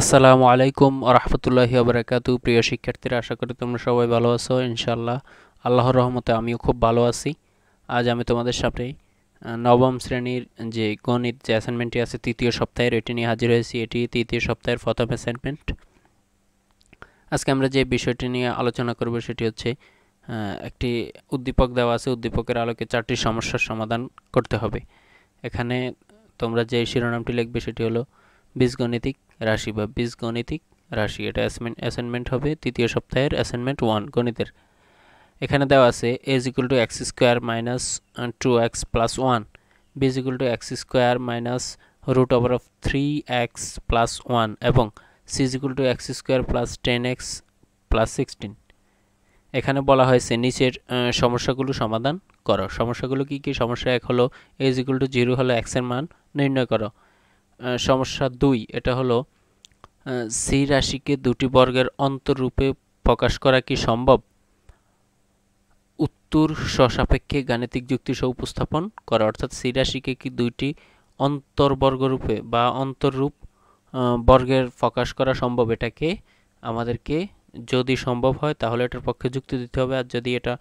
আসসালামু আলাইকুম রহমতুল্লাহি আবরাকাতু প্রিয় শিক্ষার্থীরা, আশা করি তোমরা সবাই ভালো আছো ইনশাল্লাহ আল্লাহর রহমতে আমিও খুব ভালো আছি। আজ আমি তোমাদের সাথে নবম শ্রেণির যে গণিত যে অ্যাসাইনমেন্টটি আছে, তৃতীয় সপ্তাহের, এটি নিয়ে হাজির হয়েছি। এটি তৃতীয় সপ্তাহের প্রথম অ্যাসাইনমেন্ট আজকে আমরা যে বিষয়টি নিয়ে আলোচনা করব, সেটি হচ্ছে একটি উদ্দীপক দেওয়া আছে। উদ্দীপকের আলোকে চারটি সমস্যার সমাধান করতে হবে। এখানে তোমরা যে শিরোনামটি লিখবে, সেটি হলো বীজগণিতিক রাশি বা বীজগণিতিক রাশি এটা অ্যাসাইনমেন্ট হবে, তৃতীয় সপ্তাহের অ্যাসাইনমেন্ট ওয়ান গণিতের। এখানে দেওয়া আছে A is equal to X square minus two X plus one B is equal to X square minus root over of three X plus one এবং C equal to X square plus ten X plus sixteen এখানে বলা হয়েছে নিচের সমস্যাগুলো সমাধান করো। সমস্যাগুলো কি কি? সমস্যা এক হলো এজ ইকুয়াল টু জিরো হলো এক্সের মান নির্ণয় করো। সমস্যা দুই, এটা হলো সি রাশিকে দুটি বর্গের অন্তরূপে প্রকাশ করা কি সম্ভব? উত্তর স্বসাপেক্ষে গাণিতিক যুক্তি সহ উপস্থাপন করা, অর্থাৎ সি রাশিকে কি দুইটি অন্তর্বর্গরূপে বা অন্তররূপ বর্গের প্রকাশ করা সম্ভব? এটাকে আমাদেরকে যদি সম্ভব হয়, তাহলে এটার পক্ষে যুক্তি দিতে হবে, আর যদি এটা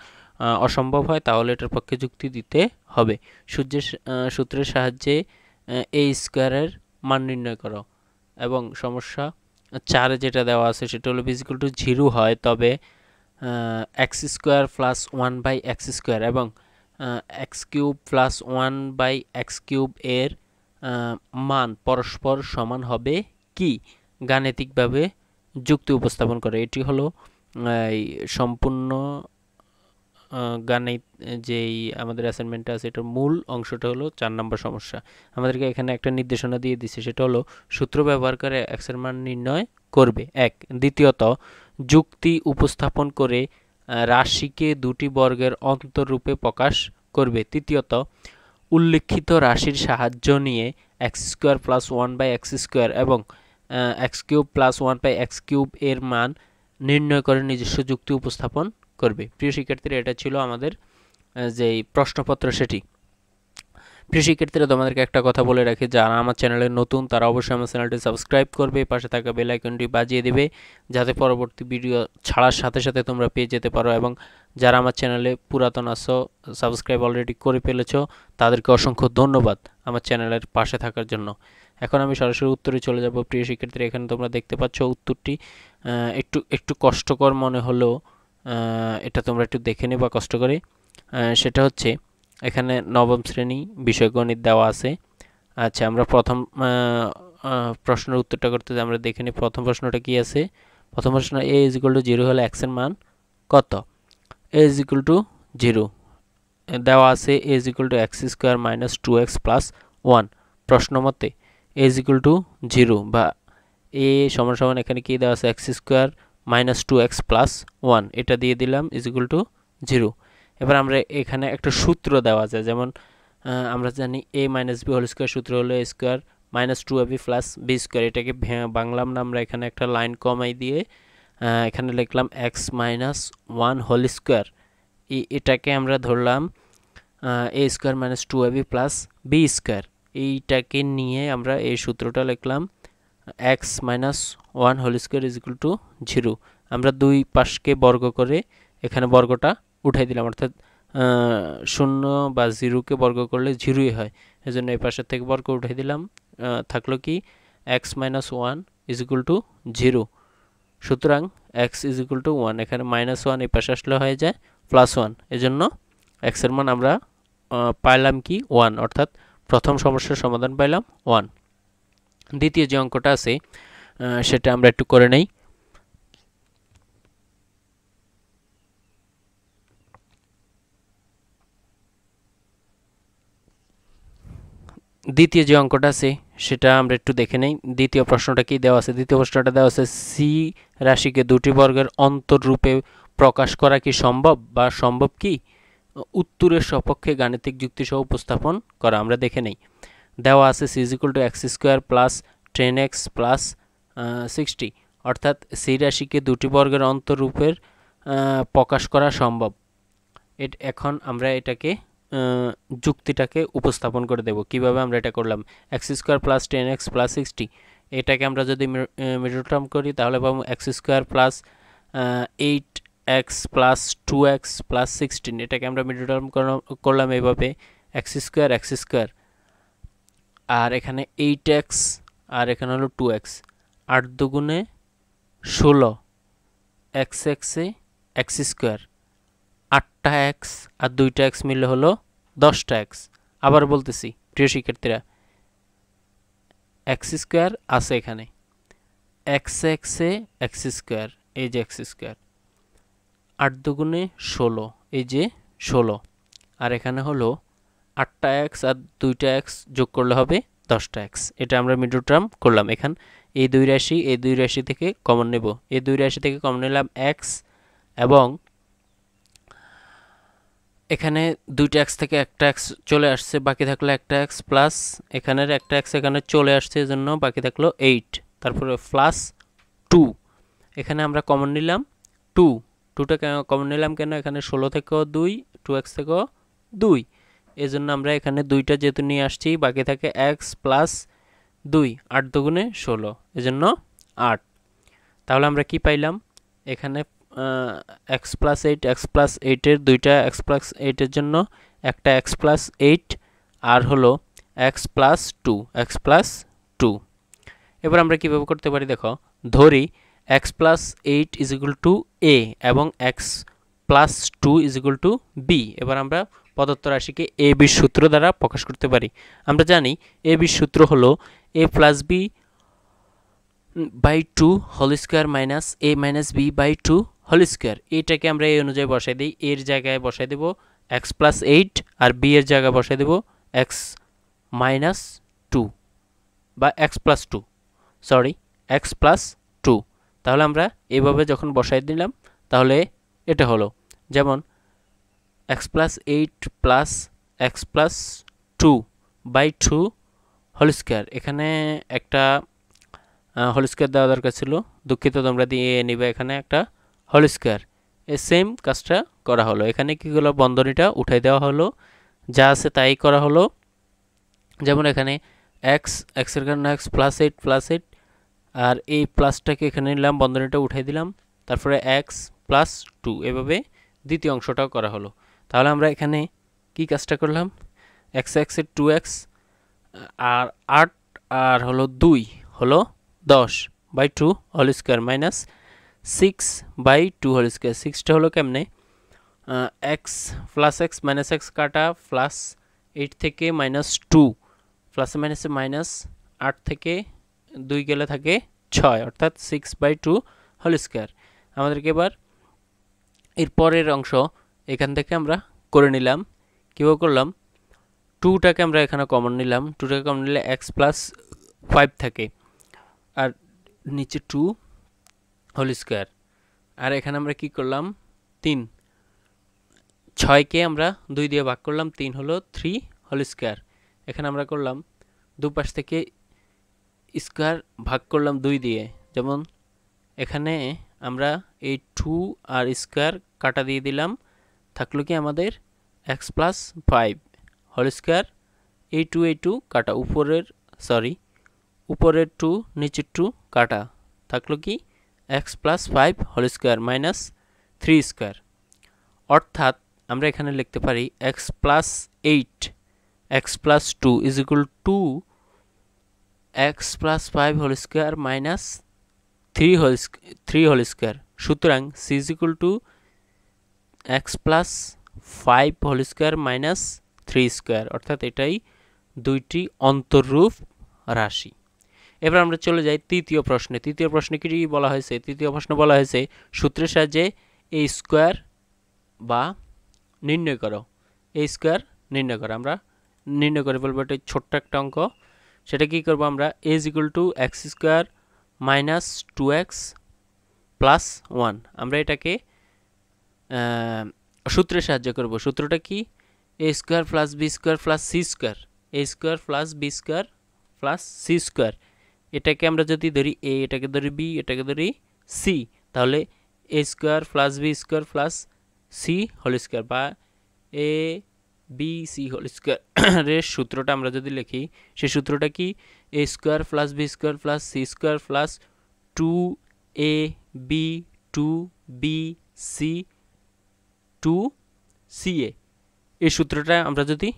অসম্ভব হয়, তাহলে এটার পক্ষে যুক্তি দিতে হবে। সূর্যের সূত্রের সাহায্যে এ স্কোয়ারের মান নির্ণয় করো। এবং সমস্যা চারে যেটা দেওয়া আছে সেটা হলো ফিজিক্যাল টু জিরো হয়, তবে X square plus one by X square এবং X cube plus one by X cube এর মান পরস্পর সমান হবে কি? গাণিতিকভাবে যুক্তি উপস্থাপন করে। এটি হলো সম্পূর্ণ গাণিত যেই আমাদের অ্যাসাইনমেন্টটা আছে, এটার মূল অংশটা হলো চার নম্বর সমস্যা। আমাদেরকে এখানে একটা নির্দেশনা দিয়ে দিচ্ছে সেটা হলো সূত্র ব্যবহার করে এক্সের মান নির্ণয় করবে। এক, দ্বিতীয়ত, যুক্তি উপস্থাপন করে রাশিকে দুটি বর্গের অন্তরূপে প্রকাশ করবে। তৃতীয়ত, উল্লেখিত রাশির সাহায্য নিয়ে X square plus one by X square এবং X cube plus one by X cube এর মান নির্ণয় করে নিজস্ব যুক্তি উপস্থাপন করবে। প্রিয় শিক্ষার্থীরা, এটা ছিল আমাদের যেই প্রশ্নপত্র সেটি। প্রিয় শিক্ষার্থীরা, তোমাদেরকে একটা কথা বলে রাখি, যারা আমার চ্যানেলে নতুন, তারা অবশ্যই আমার চ্যানেলটি সাবস্ক্রাইব করবে, পাশে থাকা বেল আইকনটি বাজিয়ে দেবে, যাতে পরবর্তী ভিডিও ছাড়ার সাথে সাথে তোমরা পেয়ে যেতে পারো এবং যারা আমার চ্যানেলে পুরাতন আসো সাবস্ক্রাইব অলরেডি করে ফেলেছো, তাদেরকে অসংখ্য ধন্যবাদ আমার চ্যানেলের পাশে থাকার জন্য। এখন আমি সরাসরি উত্তরে চলে যাব। প্রিয় শিক্ষার্থীরা, এখানে তোমরা দেখতে পাচ্ছ উত্তরটি একটু একটু কষ্টকর মনে হলেও এটা তোমরা একটু দেখে নেবা, কষ্ট করে। সেটা হচ্ছে, এখানে নবম শ্রেণি বিষয় গণিত দেওয়া আছে। আচ্ছা আমরা প্রথম প্রশ্নের উত্তরটা করতে আমরা দেখে নিই প্রথম প্রশ্নটা কি আছে। প্রথম প্রশ্ন A is equal to zero হলে এক্সের মান কত? A is equal to zero দেওয়া আছে A is equal to X square minus two X plus one প্রশ্ন মতে A is equal to zero বা এ সমান সমান এখানে কি দেওয়া আছে? X square minus two X plus one এটা দিয়ে দিলাম ইজ ইকুয়াল টু জিরো এবার আমরা এখানে একটা সূত্র দেওয়া যায়, যেমন আমরা জানি A minus B whole square সূত্র হলো A square minus two A B plus B square এটাকে বাংলাম না, আমরা এখানে একটা লাইন কমাই দিয়ে এখানে লিখলাম X minus one whole square এটাকে আমরা ধরলাম A square minus two A B plus B square এইটাকে নিয়ে আমরা এই সূত্রটা লিখলাম X minus one whole square is equal to zero আমরা দুই পাশকে বর্গ করে এখানে বর্গটা উঠাই দিলাম, অর্থাৎ শূন্য বা জিরোকে বর্গ করলে জিরোই হয়। এজন্য এই পাশের থেকে বর্গ উঠাই দিলাম থাকল কি X minus one is equal to zero সুতরাং X is equal to one এখানে মাইনাস ওয়ান এই পাশে আসলে হয়ে যায় প্লাস ওয়ান এজন্য এক্সের মান আমরা পাইলাম কি ওয়ান অর্থাৎ প্রথম সমস্যার সমাধান পাইলাম ওয়ান দ্বিতীয় যে অঙ্কটা আছে সেটা আমরা একটু করে নেই। দ্বিতীয় যে অঙ্কটা আছে, সেটা আমরা একটু দেখে নেই। দ্বিতীয় প্রশ্নটা কি দেওয়া আছে? দ্বিতীয় প্রশ্নটা দেওয়া আছে সি রাশিকে দুটি বর্গের অন্তররূপে প্রকাশ করা কি সম্ভব বা সম্ভব কি? উত্তরের সপক্ষে গাণিতিক যুক্তি সহ উপস্থাপন করা, আমরা দেখে নেই। দেওয়া আছে C equal to X square plus ten X plus sixty অর্থাৎ সি রাশিকে দুটি বর্গের অন্তরূপের প্রকাশ করা সম্ভব। এখন আমরা এটাকে যুক্তিটাকে উপস্থাপন করে দেব। কীভাবে আমরা এটা করলাম? X square plus ten X plus sixty এটাকে আমরা যদি মিডল টার্ম করি, তাহলে পাবো X square plus eight X plus two X plus sixteen এটাকে আমরা মিডল টার্ম করলাম এইভাবে। এক্স স্কোয়ার এক্স স্কোয়ার আর এখানে এইট এক্স আর এখানে হলো টু এক্স আট দুগুণে ষোলো এক্স এক্সে এক্স স্কোয়ার আটটা এক্স আর দুইটা এক্স মিললে হলো দশটা এক্স আবার বলতেছি, প্রিয় শিক্ষার্থীরা এক্স স্কোয়ার আছে এখানে। এক্স এক্সে এক্স স্কোয়ার এই যে এক্স স্কোয়ার আট দুগুণে ষোলো, এই যে ষোলো। আর এখানে হলো আটটা এক্স আর দুইটা এক্স যোগ করলে হবে দশটা এক্স। এটা আমরা মিডল টার্ম করলাম। এখান এই দুই রাশি, এই দুই রাশি থেকে কমন নেব। এই দুই রাশি থেকে কমন নিলাম এক্স এবং এখানে দুইটা এক্স থেকে একটা এক্স চলে আসছে, বাকি থাকল একটা এক্স প্লাস এখানের একটা এক্স এখানে চলে আসছে এজন্য বাকি থাকল এইট তারপরে প্লাস টু এখানে আমরা কমন নিলাম টু টুটা কমন নিলাম কেন? এখানে ষোলো থেকেও দুই টু এক্স থেকেও দুই। এই জন্য আমরা এখানে দুইটা যেহেতু নিয়ে আসছি, বাকি থাকে এক্স প্লাস দুই, আট দুগুণে ষোলো, এজন্য আট। তাহলে আমরা কি পাইলাম? এখানে X plus eight X plus এইটের দুইটা এক্স প্লাস এইটের জন্য একটা এক্স প্লাস এইট আর হলো X plus two X plus two এবার আমরা কীভাবে করতে পারি দেখো, ধরি X plus eight is equal to A এবং X plus two is equal to B এবার আমরা প্রদত্ত রাশিকে এ বির সূত্র দ্বারা প্রকাশ করতে পারি। আমরা জানি এ বির সূত্র হলো A plus B by two whole square minus A minus B by two whole square. এটাকে আমরা এই অনুযায়ী বসাই দিই। এর জায়গায় বসাই দেব এক্স প্লাস এইট আর বি এর জায়গায় বসাই দেব এক্স মাইনাস টু বা X plus two. Sorry, X plus two. তাহলে আমরা এভাবে যখন বসাই দিলাম, তাহলে এটা হলো। যেমন X plus eight plus X plus two by two whole square এখানে একটা হোল স্কোয়ার দেওয়া দরকার ছিল। দুঃখিত, তোমরা দিয়ে নিবে এখানে একটা হোল স্কোয়ার এই সেম কাজটা করা হলো। এখানে কী হলো? বন্ধনীটা উঠাই দেওয়া হলো। যা আছে তাই করা হলো। যেমন এখানে এক্স এক্সের কারণে X plus eight plus eight আর এই প্লাসটাকে এখানে নিলাম, বন্ধনীটা উঠাই দিলাম। তারপরে এক্স প্লাস টু এভাবে দ্বিতীয় অংশটাও করা হলো। তাহলে আমরা এখানে কি কাজটা করলাম? এক্স এক্সের টু এক্স আর আট, আর হলো দুই, হলো দশ by two whole square minus six by two whole square সিক্সটা হলো কেমনে? X plus X minus X কাটা প্লাস এইট থেকে মাইনাস টু প্লাসে মাইনাসে মাইনাস আট থেকে দুই গেলে থাকে ছয়, অর্থাৎ six by two whole square আমাদেরকে এবার এর পরের অংশ এখান থেকে আমরা করে নিলাম। কীভাবে করলাম? টুটাকে আমরা এখানে কমন নিলাম। টুটাকে কমন নিলে এক্স প্লাস ফাইভ থাকে। আর নিচে টু হোল স্কোয়ার আর এখানে আমরা কি করলাম? তিন। ছয়কে আমরা দুই দিয়ে ভাগ করলাম। তিন হলো থ্রি হোল স্কোয়ার এখানে আমরা করলাম, দুপাশ থেকে স্কোয়ার ভাগ করলাম দুই দিয়ে। যেমন এখানে আমরা এই টু আর স্কোয়ার কাটা দিয়ে দিলাম। থাকল কি আমাদের X plus five whole square এই টু এই টু কাটা, উপরের সরি উপরের টু নিচের টু কাটা, থাকল কি X plus five whole square minus three square অর্থাৎ আমরা এখানে লিখতে পারি X plus eight X plus two is equal to X plus five whole square minus three whole three whole square সুতরাং C is equal to X plus five whole square minus three square অর্থাৎ এটাই দুইটি অন্তরূপ রাশি। এবার আমরা চলে যাই তৃতীয় প্রশ্নে। তৃতীয় প্রশ্নে কি বলা হয়েছে? তৃতীয় প্রশ্নে বলা হয়েছে, সূত্রের সাহায্যে এই স্কোয়ার বা নির্ণয় করো। এই স্কোয়ার নির্ণয় করো। আমরা নির্ণয় করে বলব এটা ছোট্ট একটা অঙ্ক। সেটা কী করব আমরা? A is equal to X square minus two X plus one আমরা এটাকে সূত্রের সাহায্য করব। সূত্রটা কি? A square plus B square plus C square A square plus B square plus C square এটাকে আমরা যদি ধরি এ এটাকে ধরি বি এটাকে ধরি সি তাহলে A square plus B square plus C whole square বা এ বি সি হোল স্কোয়ারের সূত্রটা আমরা যদি লিখি, সেই সূত্রটা কি? A square plus B square plus C square plus two A B two B C two C A এই সূত্রটা আমরা যদি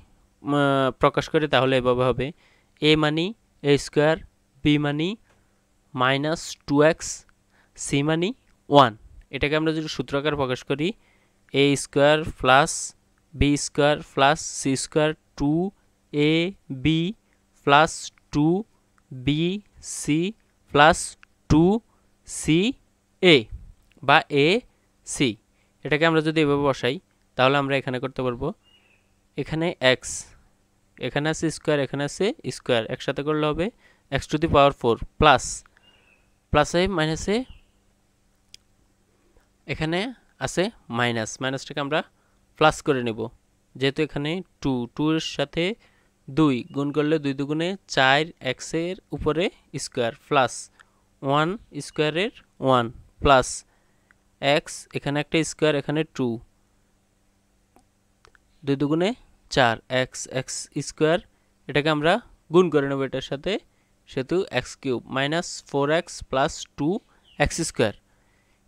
প্রকাশ করি তাহলে এভাবে হবে। এ মানি এ স্কোয়ার বি মানি মাইনাস টু এক্স সি মানি ওয়ান এটাকে আমরা যদি সূত্রাকার প্রকাশ করি A square plus B square plus C square two A B plus two B C plus two C A বা এ সি এটাকে আমরা যদি এভাবে বসাই, তাহলে আমরা এখানে করতে পারব, এখানে এক্স এখানে আছে স্কোয়ার এখানে আছে স্কোয়ার একসাথে করলে হবে X to the power four plus প্লাসে মাইনাসে এখানে আছে মাইনাস মাইনাসটাকে আমরা প্লাস করে নেব, যেহেতু এখানে টু টুর সাথে দুই, গুণ করলে দুই দুগুণে চার এক্সের উপরে স্কোয়ার প্লাস ওয়ান স্কোয়ারের ওয়ান প্লাস এক্স এখানে একটা স্কোয়ার এখানে টু দুই দুগুণে চার এক্স এক্স স্কোয়ার এটাকে আমরা গুণ করে নেব এটার সাথে, সেহেতু X cube minus four X plus two X square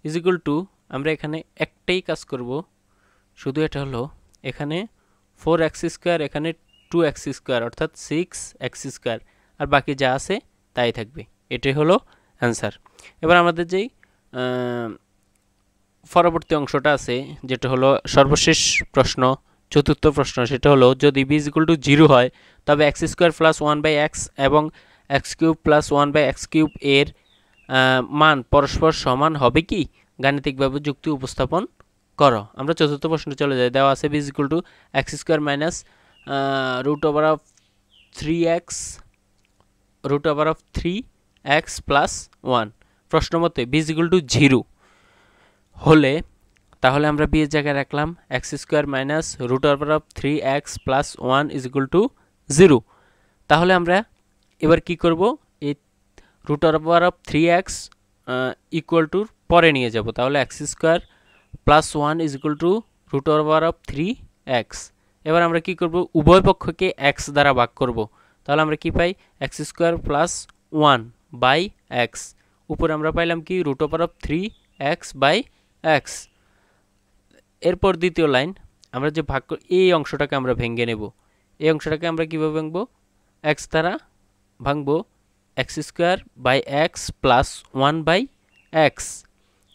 is equal to আমরা এখানে একটাই কাজ করব, শুধু এটা হলো, এখানে ফোর এক্স স্কোয়ার এখানে টু এক্স স্কোয়ার অর্থাৎ সিক্স এক্স স্কোয়ার আর বাকি যা আছে, তাই থাকবে। এটাই হলো অ্যান্সার এবার আমাদের যেই পরবর্তী অংশটা আছে, যেটা হলো সর্বশেষ প্রশ্ন, চতুর্থ প্রশ্ন, সেটা হলো যদি বি ইকুয়াল টু জিরো হয়, তবে X square plus one by X এবং X cube plus one by X cube এর মান পরস্পর সমান হবে কি? গাণিতিকভাবে যুক্তি উপস্থাপন করো। আমরা চতুর্থ প্রশ্ন চলে যাই। দেওয়া আছে B equal to X square minus root over of three X root over of three X plus one প্রশ্ন মতে বি ইকুয়াল টু জিরো হলে, তাহলে আমরা বি এর জায়গায় রাখলাম X square minus root over of three X plus one is equal to zero তাহলে আমরা এবার কি করব? এই root over of three X equal টুর পরে নিয়ে যাব। তাহলে X square plus one is equal to root over of three X এবার আমরা কি করব? উভয় পক্ষকে এক্স দ্বারা ভাগ করব। তাহলে আমরা কি পাই? X square plus one by X উপরে আমরা পাইলাম কি? Root over of three X by X এরপর দ্বিতীয় লাইন, আমরা যে ভাগ এই অংশটাকে আমরা ভেঙে নেব। এই অংশটাকে আমরা কীভাবে ভাঙবো? এক্স দ্বারা ভাঙবো X square by X plus one by X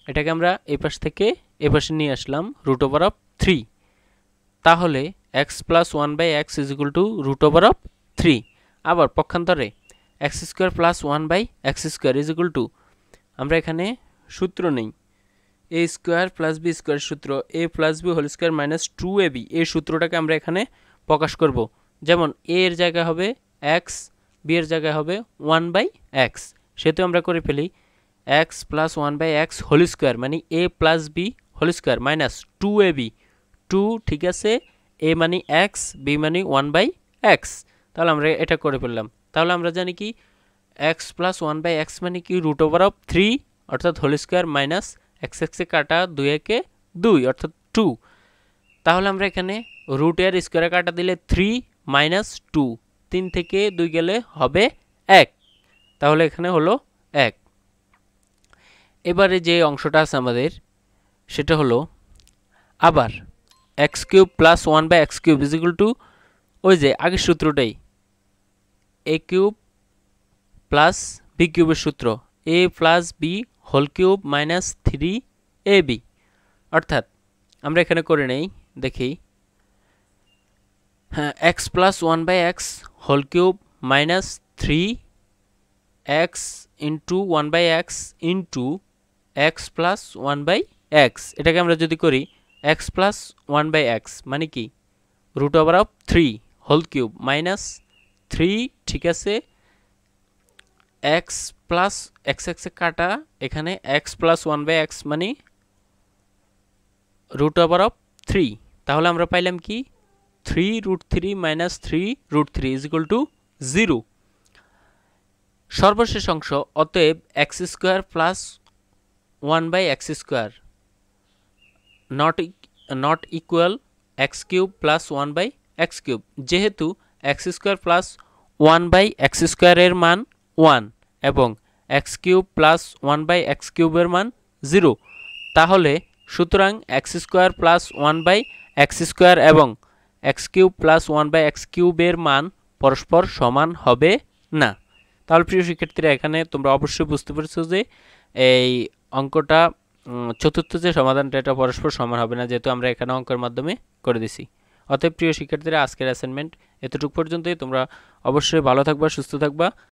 এটাকে আমরা এই পাশ থেকে এ পাশে নিয়ে আসলাম রুট ওভার অফ থ্রি তাহলে X plus one by X is equal to root over of three আবার পক্ষান্তরে X square plus one by X square is equal to আমরা এখানে সূত্র নেই। A square plus B square সূত্র A plus B whole square minus two A B এই সূত্রটাকে আমরা এখানে প্রকাশ করব। যেমন এ এর জায়গায় হবে এক্স বি এর জায়গায় হবে ওয়ান বাই এক্স সেহেতু আমরা করে ফেলি X plus one by X whole square মানে A plus B whole square minus two A B two ঠিক আছে এ মানে এক্স বি মানে ওয়ান বাই এক্স তাহলে আমরা এটা করে ফেললাম। তাহলে আমরা জানি কি X plus one by X মানে কি রুট ওভার অফ থ্রি অর্থাৎ হোল স্কোয়ার মাইনাস এক্স এক্সে কাটা দুই একে দুই, অর্থাৎ টু তাহলে আমরা এখানে রুট রুটের স্কোয়ারে কাটা দিলে থ্রি মাইনাস টু তিন থেকে দুই গেলে হবে এক। তাহলে এখানে হলো এক। এবারে যে অংশটা আছে আমাদের, সেটা হলো আবার X cube plus one by X cube is equal to ওই যে আগের সূত্রটাই। এ কিউব প্লাস বি কিউবের সূত্র। A plus B whole cube minus three A B অর্থাৎ, আমরা এখানে করে নেই, দেখি। হ্যাঁ X plus one by X whole cube minus three X into one by X into X plus one by X এটাকে আমরা যদি করি X plus one by X মানে কি? Root over of three whole cube minus three ঠিক আছে? X plus x এক্সে কাটা এখানে X plus one by X মানে রুট ওভার অফ থ্রি তাহলে আমরা পাইলাম কি? Three root three minus three root three is equal to zero সর্বশেষ অংশ, অতএব X square plus one by X square not not equal X cube plus one by X cube যেহেতু X square plus one by X স্কোয়ারের মান one এবং x cube plus one by x কিউবের মান zero. তাহলে সুতরাং x square plus one by x square এবং x cube plus one by x কিউবের মান পরস্পর সমান হবে না। তাহলে প্রিয় শিক্ষার্থীরা, এখানে তোমরা অবশ্যই বুঝতে পেরেছ যে এই অঙ্কটা চতুর্থ যে সমাধানটা, এটা পরস্পর সমান হবে না, যেহেতু আমরা এখানে অঙ্কের মাধ্যমে করে দিছি। অতএব প্রিয় শিক্ষার্থীরা, আজকের অ্যাসাইনমেন্ট এতটুকু পর্যন্তই। তোমরা অবশ্যই ভালো থাকবা, সুস্থ থাকবা।